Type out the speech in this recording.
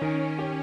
Música